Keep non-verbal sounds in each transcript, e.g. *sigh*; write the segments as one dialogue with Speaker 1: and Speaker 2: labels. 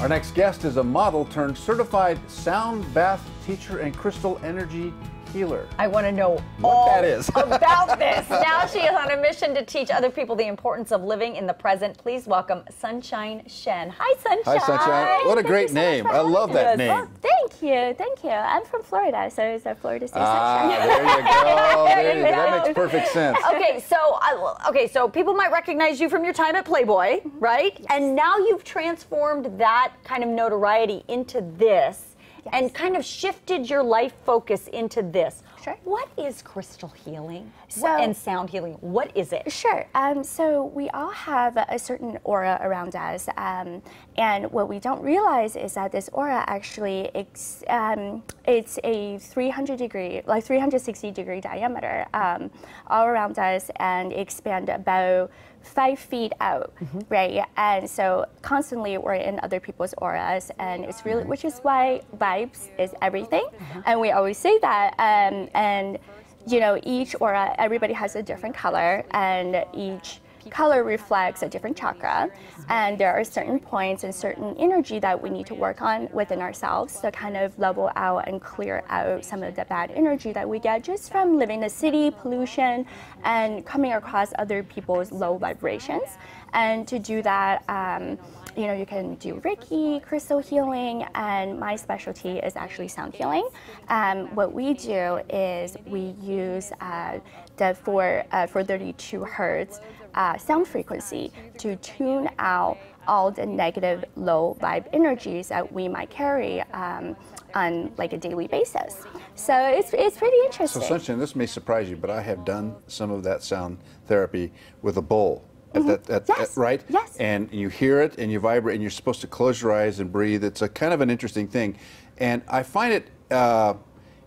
Speaker 1: Our next guest is a model turned certified sound bath teacher and crystal energy healer.
Speaker 2: I want to know
Speaker 1: What
Speaker 2: all
Speaker 1: that is. *laughs*
Speaker 2: about *laughs* this. Now she is on a mission to teach other people the importance of living in the present. Please welcome Sunshine Shen. Hi, Sunshine.
Speaker 1: Hi, Sunshine. What a
Speaker 3: Thank
Speaker 1: great
Speaker 3: so
Speaker 1: name. I love that name.
Speaker 3: Thank you, thank you. I'm from Florida, so it's a Florida State
Speaker 1: Ah,
Speaker 3: sunshine.
Speaker 1: there you go. *laughs* There you go. That makes perfect sense.
Speaker 2: Okay, so uh, okay, so people might recognize you from your time at Playboy, right? And now you've transformed that kind of notoriety into this, and kind of shifted your life focus into this.
Speaker 3: Sure.
Speaker 2: What is crystal healing
Speaker 3: So-
Speaker 2: and sound healing? What is it?
Speaker 3: Sure. Um, so we all have a certain aura around us, um, and what we don't realize is that this aura actually ex- um, it's a 300 degree, like 360 degree diameter um, all around us, and expand about five feet out, right? And so constantly we're in other people's auras, and it's really, which is why vibes is everything, and we always say that, um, and you know, each aura, everybody has a different color, and each color reflects a different chakra. And there are certain points and certain energy that we need to work on within ourselves to kind of level out and clear out some of the bad energy that we get just from living in the city, pollution, and coming across other people's low vibrations. And to do that, um, you know, you can do Reiki, crystal healing, and my specialty is actually sound healing. Um, what we do is we use uh, the for uh, 432 hertz uh, sound frequency to tune out all the negative low vibe energies that we might carry um, on like a daily basis. So it's, it's pretty interesting. So.
Speaker 1: Sunshine, this may surprise you, but I have done some of that sound therapy with a bowl. At that, at,
Speaker 3: Mm-hmm. Yes.
Speaker 1: at- right?
Speaker 3: Yes.
Speaker 1: And you hear it and you vibrate and you're supposed to close your eyes and breathe. It's a kind of an interesting thing. And I find it uh,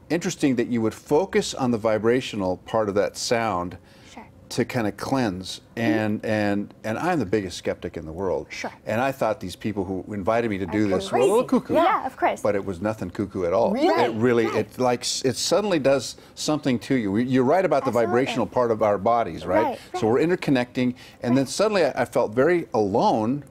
Speaker 1: interesting that you would focus on the vibrational part of that sound. To kind of cleanse. Mm-hmm. And, and, and I'm the biggest skeptic in the world.
Speaker 3: Sure.
Speaker 1: And I thought these people who invited me to do this were a little cuckoo.
Speaker 3: Yeah, of course.
Speaker 1: But it was nothing cuckoo at all.
Speaker 2: Really?
Speaker 1: It really, it like it suddenly does something to you. You're right about the
Speaker 3: Absolutely.
Speaker 1: vibrational part of our bodies, right?
Speaker 3: Right,
Speaker 1: So we're interconnecting, and then suddenly I, I felt very alone,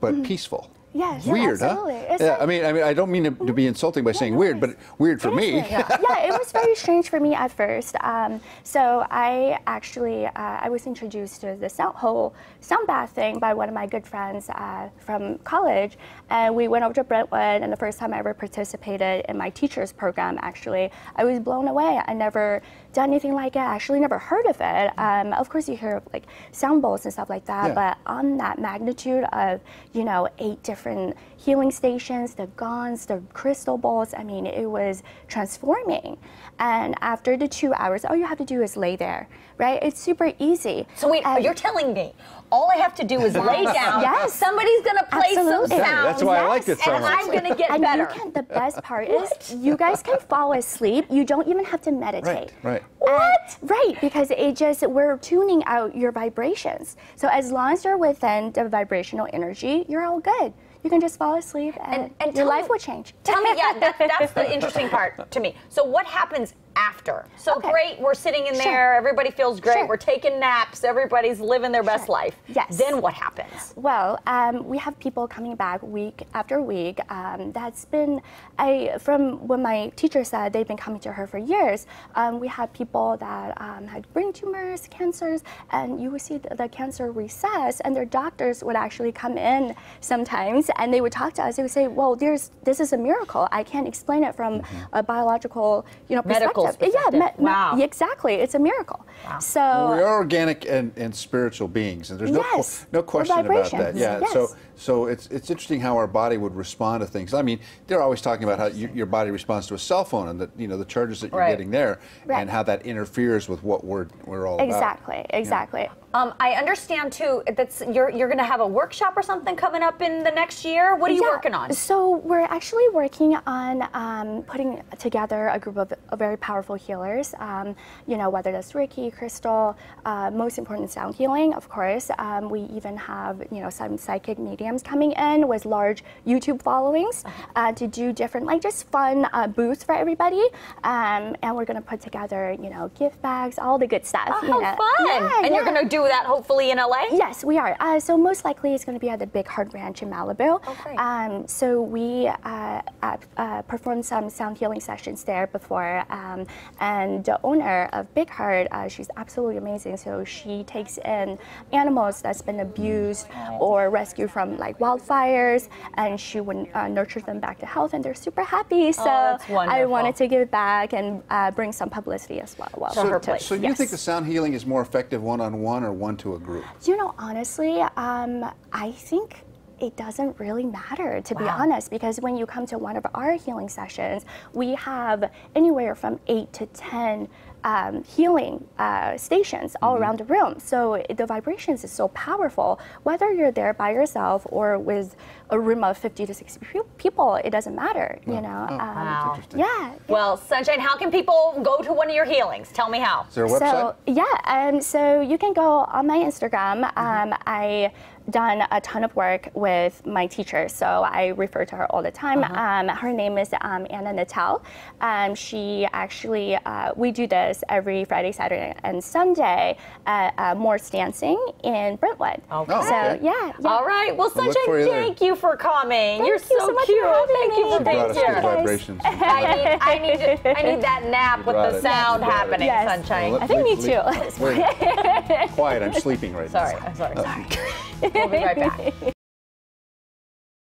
Speaker 1: but
Speaker 3: mm-hmm. peaceful. Yes, yeah,
Speaker 1: weird,
Speaker 3: absolutely.
Speaker 1: huh? Yeah,
Speaker 3: like-
Speaker 1: I mean, I mean, I don't mean to, to be insulting by saying
Speaker 3: no
Speaker 1: weird, but weird for me.
Speaker 3: yeah. yeah, it was very strange for me at first. Um, so I actually uh, I was introduced to the sound, whole sound bath thing by one of my good friends uh, from college, and we went over to Brentwood. And the first time I ever participated in my teacher's program, actually, I was blown away. I never done anything like it. I actually never heard of it. Um, of course, you hear of like sound bowls and stuff like that,
Speaker 1: Yeah.
Speaker 3: but on that magnitude of you know eight different healing stations, the gongs, the crystal balls. I mean, it was transforming. And after the two hours, all you have to do is lay there, right? It's super easy.
Speaker 2: So wait,
Speaker 3: And-
Speaker 2: you're telling me all I have to do is lay *laughs* down.
Speaker 3: Yes.
Speaker 2: Somebody's gonna play
Speaker 3: Absolutely.
Speaker 2: some
Speaker 3: Yeah,
Speaker 2: sounds.
Speaker 1: that's why I liked it so
Speaker 2: and
Speaker 1: much.
Speaker 2: I'm gonna get
Speaker 3: and
Speaker 2: better.
Speaker 3: you can. The best part *laughs* is you guys can fall asleep. You don't even have to meditate.
Speaker 1: Right. right.
Speaker 3: What? right, because it just we're tuning out your vibrations. So as long as you're within the vibrational energy, you're all good. You can just fall asleep, and,
Speaker 2: And- and
Speaker 3: your life
Speaker 2: me-
Speaker 3: will change.
Speaker 2: Tell me, yeah, that, that's the *laughs* interesting part to me. So what happens after? So
Speaker 3: Okay.
Speaker 2: great, we're sitting in
Speaker 3: Sure.
Speaker 2: there, everybody feels great,
Speaker 3: Sure.
Speaker 2: we're taking naps, everybody's living their best
Speaker 3: Sure.
Speaker 2: life.
Speaker 3: Yes.
Speaker 2: Then what happens?
Speaker 3: Well, um, we have people coming back week after week. Um, that's been, I from what my teacher said, they've been coming to her for years. Um, we had people that um, had brain tumors, cancers, and you would see the, the cancer recess, and their doctors would actually come in sometimes, and they would talk to us. They would say, "Well, there's this is a miracle. I can't explain it from a biological, you know,
Speaker 2: Medical
Speaker 3: perspective. Yeah,
Speaker 2: perspective. Wow.
Speaker 3: exactly. It's a miracle. So
Speaker 1: Well, we are organic and, and spiritual beings, and there's no, qu-
Speaker 3: Yes.
Speaker 1: no question about that.
Speaker 3: vibrations.
Speaker 1: Yeah.
Speaker 3: Yes.
Speaker 1: So so it's it's interesting how our body would respond to things. I mean, they're always talking about how you, your body responds to a cell phone and that you know the charges that you're
Speaker 2: Right.
Speaker 1: getting there,
Speaker 3: Right.
Speaker 1: and how that interferes with what we're we're all about.
Speaker 3: exactly, exactly.
Speaker 2: Um, I understand too that you're you're gonna have a workshop or something coming up in the next year. What are you
Speaker 3: Yeah,
Speaker 2: working on?
Speaker 3: So we're actually working on um, putting together a group of, of very powerful healers. Um, you know, whether that's Reiki, crystal, uh, most important sound healing, of course. Um, we even have you know some psychic mediums museums coming in with large YouTube followings uh, to do different, like just fun uh, booths for everybody. Um, and we're going to put together, you know, gift bags, all the good stuff.
Speaker 2: Oh,
Speaker 3: you know.
Speaker 2: fun!
Speaker 3: Yeah,
Speaker 2: and you're going to do that hopefully in LA.
Speaker 3: Yes, we are. Uh, so most likely it's going to be at the Big Heart Ranch in Malibu.
Speaker 2: Oh, great.
Speaker 3: Um, so we uh, uh, uh, performed some sound healing sessions there before, um, and the owner of Big Heart, uh, she's absolutely amazing. So she takes in animals that's been abused or rescued from like wildfires, and she would uh, nurture them back to health, and they're super happy. So
Speaker 2: that's
Speaker 3: I wanted to give it back and uh, bring some publicity as well. well
Speaker 2: So her
Speaker 3: to-
Speaker 2: place.
Speaker 1: So you
Speaker 3: yes.
Speaker 1: think the sound healing is more effective one-on-one or one to a group?
Speaker 3: You know, honestly, um, I think it doesn't really matter, to be honest, because when you come to one of our healing sessions, we have anywhere from eight to 10 um, healing uh, stations all
Speaker 1: Mm-hmm.
Speaker 3: around the room. So the vibrations is so powerful. Whether you're there by yourself or with a room of 50 to 60 people, it doesn't matter, you know.
Speaker 1: Oh,
Speaker 3: Um,
Speaker 2: Wow.
Speaker 3: Yeah,
Speaker 2: Well, Sunshine, how can people go to one of your healings? Tell me how.
Speaker 1: Is there a website?
Speaker 3: So yeah, um, so you can go on my Instagram. Um, I done a ton of work with my teacher, so I refer to her all the time. Um, her name is um, Anna Natal. Um, she actually uh, we do this every Friday, Saturday, and Sunday at uh, Morse Dancing in Brentwood.
Speaker 2: Okay.
Speaker 1: Oh,
Speaker 3: So
Speaker 1: okay.
Speaker 3: yeah, yeah.
Speaker 2: All right. Well,
Speaker 1: We'll look
Speaker 2: Sunshine,
Speaker 1: there.
Speaker 2: thank you for coming.
Speaker 3: Thank
Speaker 2: You're
Speaker 3: you
Speaker 2: so,
Speaker 3: so much for
Speaker 2: cute.
Speaker 3: having
Speaker 2: thank you for
Speaker 1: She
Speaker 2: being here.
Speaker 1: good vibrations. *laughs*
Speaker 2: I need, I need, I need that nap with the
Speaker 1: it.
Speaker 2: sound
Speaker 1: You
Speaker 2: happening,
Speaker 3: Yes.
Speaker 2: Sunshine.
Speaker 1: Well,
Speaker 3: I think me too.
Speaker 1: leave- wait. *laughs* Quiet, I'm sleeping right
Speaker 2: Sorry,
Speaker 1: now. Sorry.
Speaker 2: I'm sorry. *laughs* sorry. we'll be right back.